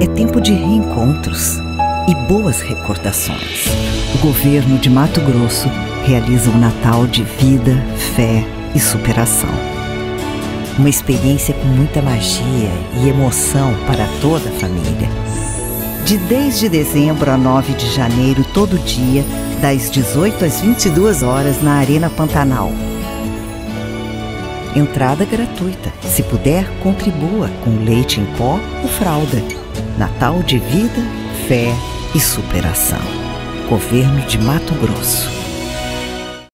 É tempo de reencontros e boas recordações. O governo de Mato Grosso realiza um Natal de vida, fé e superação. Uma experiência com muita magia e emoção para toda a família. De 10 de dezembro a 9 de janeiro, todo dia, das 18 às 22 horas, na Arena Pantanal. Entrada gratuita. Se puder, contribua com leite em pó ou fralda. Natal de vida, fé e superação. Governo de Mato Grosso.